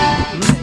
음.